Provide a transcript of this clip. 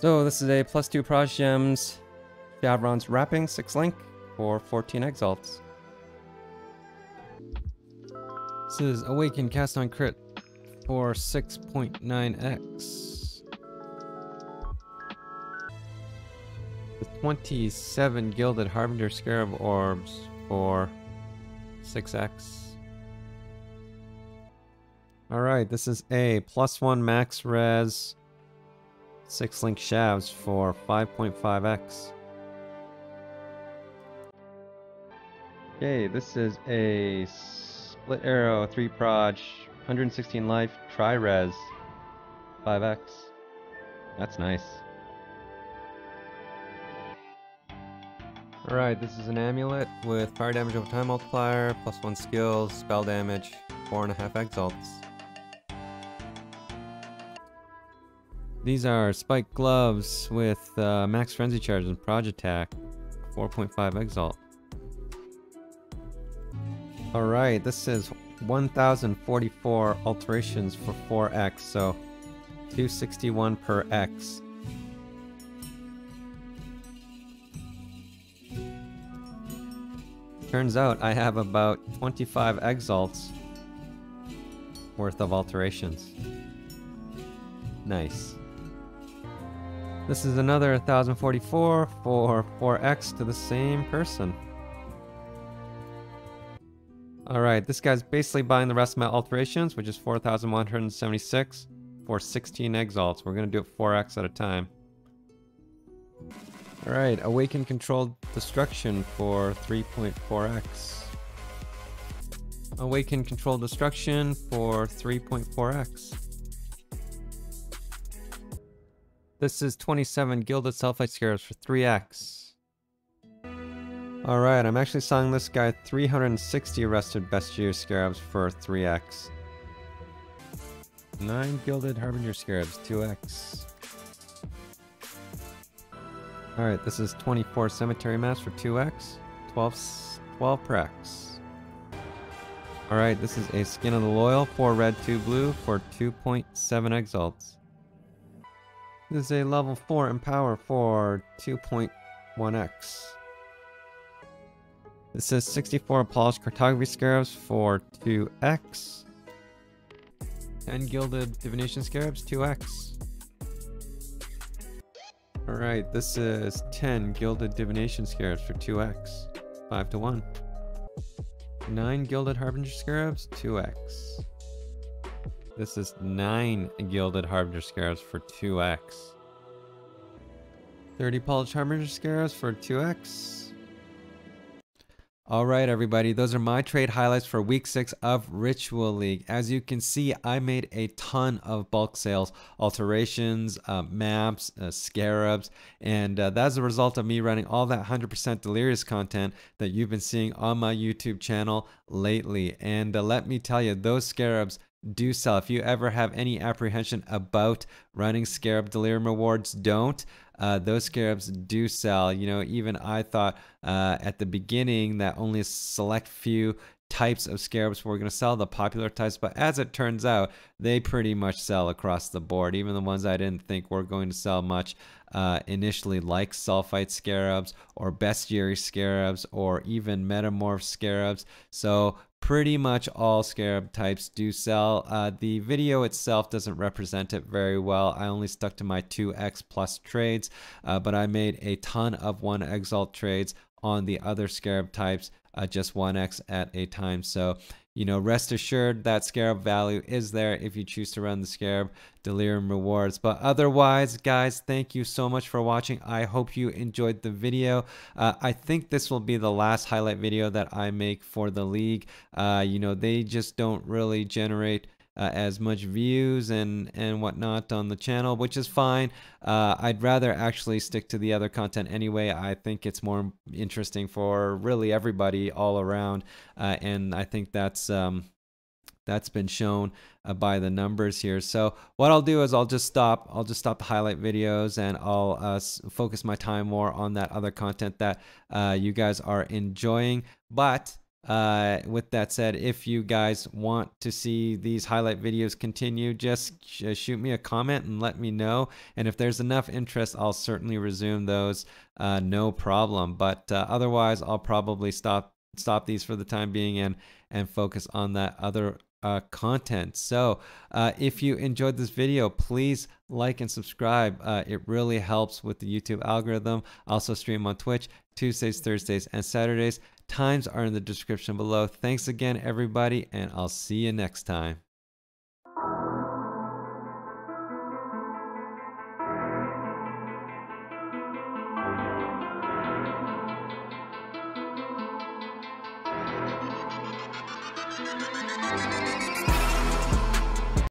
So this is a plus two Proj Gems, Shavronne's Wrapping, 6 link for 14 exalts. This is Awaken Cast on Crit for 6.9x. With 27 Gilded Harbinger Scarab Orbs for 6x. Alright, this is a plus one max res 6 link shavs for 5.5x. Okay, this is a split arrow 3 proj 116 life tri res 5x. That's nice. Alright, this is an amulet with fire damage over time multiplier, plus one skills, spell damage, four and a half exalts. These are spike gloves with uh, max frenzy charge and proj attack, 4.5 exalt. Alright, this is 1044 alterations for 4x, so 261 per x. Turns out I have about 25 exalts worth of alterations. Nice. This is another 1044 for 4x to the same person. Alright, this guy's basically buying the rest of my alterations, which is 4,176 for 16 exalts. We're going to do it 4x at a time. Alright, Awaken Controlled Destruction for 3.4x. Awaken Controlled Destruction for 3.4x. This is 27 Gilded Sulfite Scarabs for 3x. Alright, I'm actually selling this guy 360 Rusted Bestiary Scarabs for 3x. 9 Gilded Harbinger Scarabs, 2x. Alright, this is 24 Cemetery Maps for 2x. 12, 12 per x. Alright, this is a Skin of the Loyal, 4 red, 2 blue for 2.7 exalts. This is a level 4 Empower for 2.1x. This is 64 Polished Cartography Scarabs for 2x. 10 Gilded Divination Scarabs, 2x. Alright, this is 10 Gilded Divination Scarabs for 2x. 5 to 1. 9 Gilded Harbinger Scarabs, 2x. This is 9 Gilded Harbinger Scarabs for 2x. 30 Polished Harbinger Scarabs for 2x. All right, everybody, those are my trade highlights for week six of Ritual League. As you can see, I made a ton of bulk sales, alterations, uh, maps, uh, scarabs, and uh, that's a result of me running all that 100% delirious content that you've been seeing on my YouTube channel lately. And uh, let me tell you, those scarabs do sell. If you ever have any apprehension about running Scarab Delirium rewards, don't uh, those scarabs do sell. You know, even I thought uh, at the beginning that only a select few types of scarabs we're going to sell, the popular types, but as it turns out, they pretty much sell across the board. Even the ones I didn't think were going to sell much uh, initially, like sulfite scarabs or bestiary scarabs or even metamorph scarabs. So pretty much all scarab types do sell. Uh, the video itself doesn't represent it very well. I only stuck to my 2x plus trades, uh, but I made a ton of 1 exalt trades on the other scarab types, uh, just 1x at a time. So you know, rest assured that Scarab value is there if you choose to run the Scarab Delirium rewards. But otherwise, guys, thank you so much for watching. I hope you enjoyed the video. Uh, I think this will be the last highlight video that I make for the league. Uh, you know, they just don't really generate uh, as much views and and whatnot on the channel, which is fine. Uh, I'd rather actually stick to the other content anyway. I think it's more interesting for really everybody all around, uh, and I think that's. Um, that's been shown uh, by the numbers here. So what I'll do is I'll just stop. I'll just stop the highlight videos and I'll uh, focus my time more on that other content that uh, you guys are enjoying. But uh, with that said, if you guys want to see these highlight videos continue, just sh- uh, shoot me a comment and let me know. And if there's enough interest, I'll certainly resume those. Uh, no problem. But uh, otherwise, I'll probably stop stop these for the time being and and focus on that other uh, content. So, uh, if you enjoyed this video, please like and subscribe. Uh, it really helps with the YouTube algorithm. I also stream on Twitch Tuesdays, Thursdays, and Saturdays. Times are in the description below. Thanks again, everybody, and I'll see you next time.